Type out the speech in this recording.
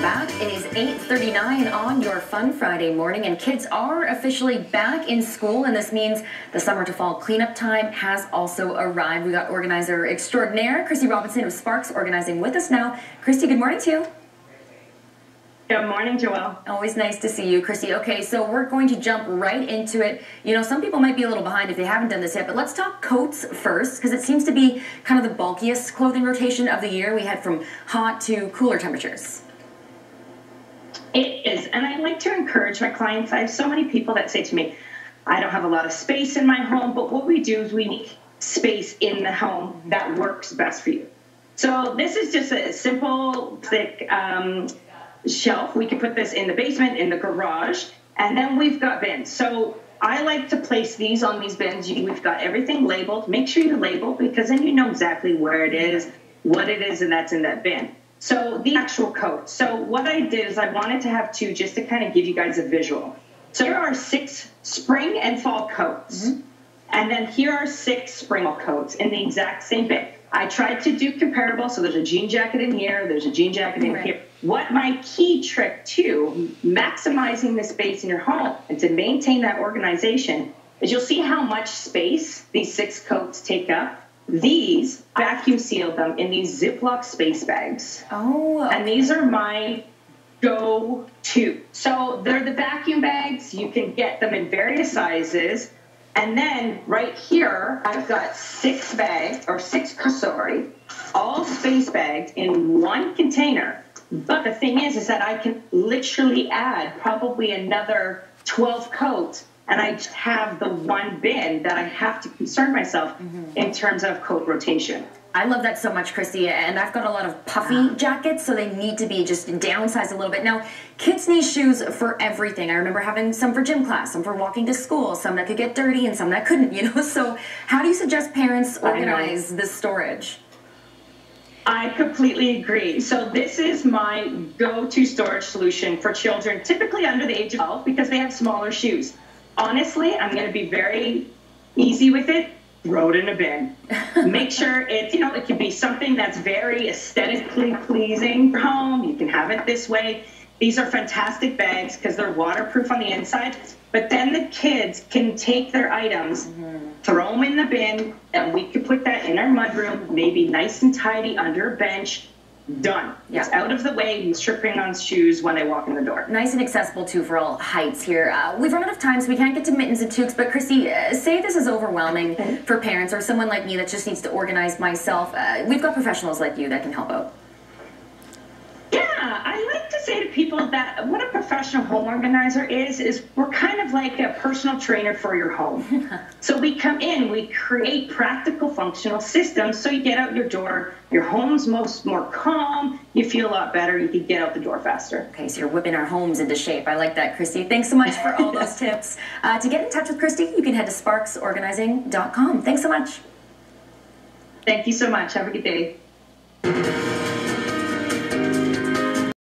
welcome back. It is 8.39 on your Fun Friday morning, and kids are officially back in school, and this means the summer to fall cleanup time has also arrived. We got organizer extraordinaire, Christy Robinson of Sparx, organizing with us now. Christy, good morning to you. Good morning, Joelle. Always nice to see you, Christy. Okay, so we're going to jump right into it. You know, some people might be a little behind if they haven't done this yet, but let's talk coats first, because it seems to be kind of the bulkiest clothing rotation of the year. We had from hot to cooler temperatures. It is, and I like to encourage my clients. I have so many people that say to me, I don't have a lot of space in my home, but what we do is we make space in the home that works best for you. So this is just a simple, thick, um, shelf. We can put this in the basement, in the garage, and then we've got bins. So I like to place these on these bins. We've got everything labeled. Make sure you label because then you know exactly where it is, what it is, and that's in that bin. So the actual coat. So what I did is I wanted to have two just to kind of give you guys a visual. So here are six spring and fall coats. Mm-hmm. And then here are six spring coats in the exact same bin. I tried to do comparable. So there's a jean jacket in here, there's a jean jacket in right. here. What my key trick to maximizing the space in your home and to maintain that organization is you'll see how much space these six coats take up. These vacuum sealed them in these Ziploc space bags. Oh. Okay. And these are my go to. So they're the vacuum bags. You can get them in various sizes. And then right here, I've got six bags, or six, sorry, all space bags in one container. But the thing is, is that I can literally add probably another 12 coats and I just have the one bin that I have to concern myself mm-hmm. in terms of coat rotation. I love that so much, Christy. And I've got a lot of puffy jackets, so they need to be just downsized a little bit. Now, kids need shoes for everything. I remember having some for gym class, some for walking to school, some that could get dirty, and some that couldn't, you know? So, how do you suggest parents organize this storage? I completely agree. So, this is my go to storage solution for children, typically under the age of 12, because they have smaller shoes. Honestly, I'm going to be very easy with it throw it in a bin. Make sure it's, you know, it can be something that's very aesthetically pleasing for home. You can have it this way. These are fantastic bags because they're waterproof on the inside. But then the kids can take their items, mm-hmm. throw them in the bin, and we could put that in our mudroom, maybe nice and tidy under a bench done. Yeah. It's out of the way. He's tripping on shoes when they walk in the door. Nice and accessible too for all heights here. Uh, we've run out of time, so we can't get to mittens and toques. But Christy, uh, say this is overwhelming for parents or someone like me that just needs to organize myself. Uh, we've got professionals like you that can help out. Like to say to people that what a professional home organizer is is we're kind of like a personal trainer for your home. so we come in, we create practical functional systems so you get out your door, your home's most more calm, you feel a lot better, you can get out the door faster. Okay, so you're whipping our homes into shape. I like that, Christy. Thanks so much for all those tips. Uh, to get in touch with Christy, you can head to sparxorganizing.com. Thanks so much. Thank you so much. Have a good day.